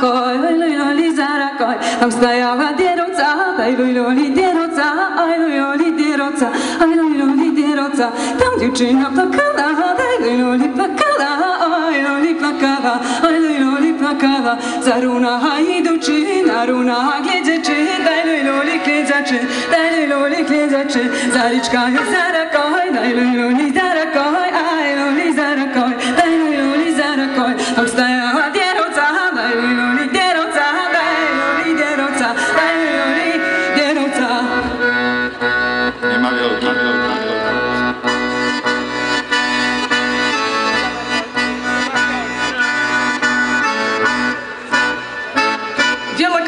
заракой, ой, лой, лоли, заракой. Там стояла деруца, ай, лой, лоли, деруца, ай, лой, лоли, деруца, ай, лой, лоли, деруца. Там дівчина плакала, ай, лой, лоли, плакала, ай, лоли, плакала, ай, лой, лоли, плакала. За руна йдучи, на руна глядячи, дай, лой, лоли, глядячи, дай, лой, лоли, глядячи. За річкою заракой, дай, лой, лоли, заракой, ай, лоли, заракой, дай, лой, лоли, заракой. Там стояла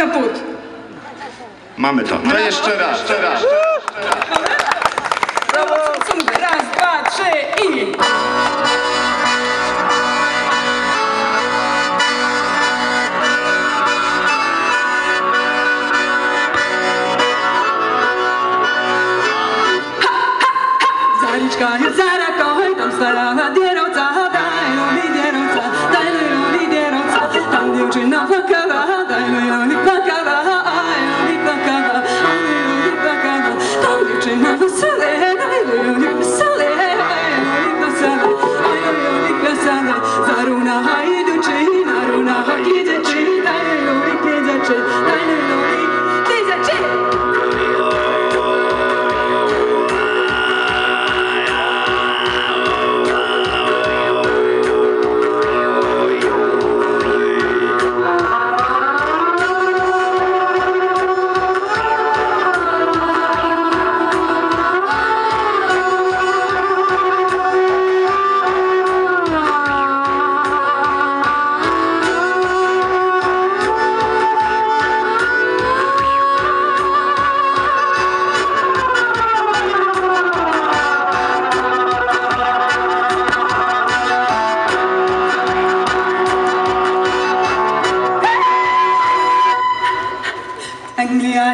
kaput. Mamy to. To jeszcze raz, jeszcze raz. Sumby, raz, dwa, trzy i... Zariczka jest zarakoj, tam starana Anglia,